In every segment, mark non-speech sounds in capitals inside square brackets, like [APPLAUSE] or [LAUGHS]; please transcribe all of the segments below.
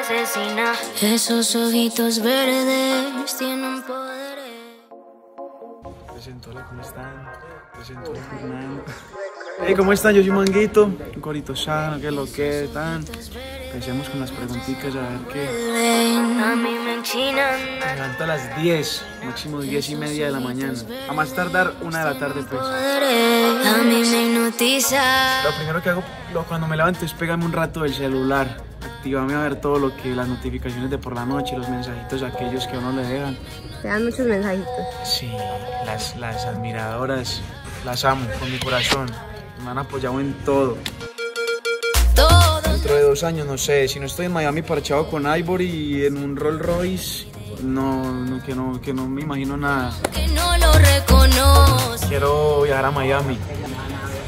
asesina. Esos ojitos verdes tienen poder. Presento, ¿cómo están? Presento, Fernando. Hey, ¿cómo están? Yo soy Manguito, un corito sano, ¿qué es lo que tan? Empecemos con las preguntitas a ver qué. A mí me enchinan. Me levanto a las 10, máximo 10 y media de la mañana. A más tardar, una de la tarde, pues. poderes. A mí me hipnotiza. Lo primero que hago lo- cuando me levanto es pegarme un rato del celular. Activarme a ver todo lo que, las notificaciones de por la noche, los mensajitos aquellos que a uno le dejan. Te dan muchos mensajitos. Sí, las, las admiradoras, las amo con mi corazón. Me han apoyado en todo. Todo Dentro de dos años, no sé, si no estoy en Miami parchado con Ivory y en un Rolls Royce, no, no, que, no, que no me imagino nada. que no lo reconoce. Quiero viajar a Miami.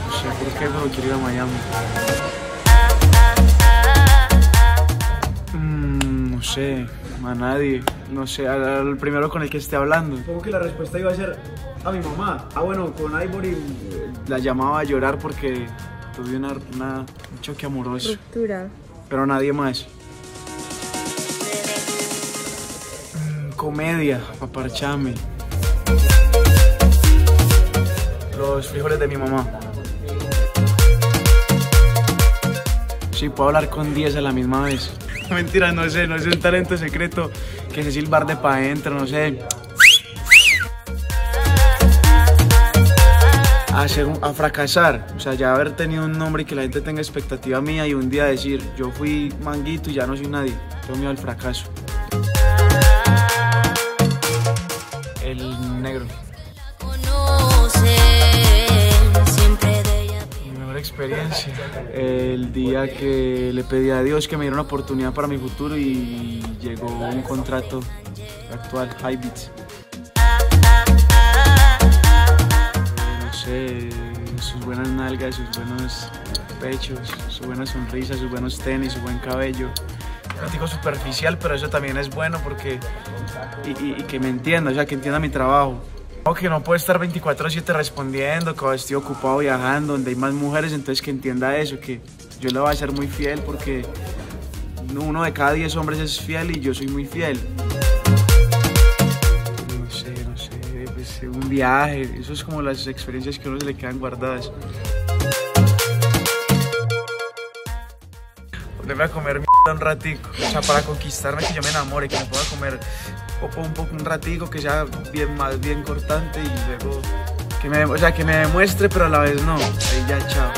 No sé por qué, pero quiero ir a Miami. Sé, a nadie. No sé, al, al primero con el que esté hablando. Supongo que la respuesta iba a ser a mi mamá. Ah, bueno, con Ivory eh, la llamaba a llorar porque tuve una, una- un choque amoroso. Ruptura. Pero nadie más. Mm, comedia, paparchame. Los frijoles de mi mamá. Sí, puedo hablar con 10 a la misma vez. [LAUGHS] Mentira, no sé, no es un talento secreto que sé silbar de pa' adentro, no sé. A, a fracasar, o sea, ya haber tenido un nombre y que la gente tenga expectativa mía y un día decir, yo fui manguito y ya no soy nadie, tengo miedo al fracaso. El negro. El día que le pedí a Dios que me diera una oportunidad para mi futuro y llegó un contrato actual, High Beats. No sé, sus buenas nalgas, sus buenos pechos, su buena sonrisa, sus buenos tenis, su buen cabello. No digo superficial, pero eso también es bueno porque. Y- y que me entienda, o sea, que entienda mi trabajo. Que no puedo estar 24-7 respondiendo, que estoy ocupado viajando, donde hay más mujeres, entonces que entienda eso, que yo le voy a ser muy fiel porque uno de cada 10 hombres es fiel y yo soy muy fiel. No sé, no sé, pues, un viaje, eso es como las experiencias que a uno se le quedan guardadas. Ponerme a comer un ratico, o sea, para conquistarme, que yo me enamore, que me pueda comer poco un poco un ratico, que sea bien más bien cortante y luego que me, o sea, que me demuestre, pero a la vez no. Ahí ya, chao.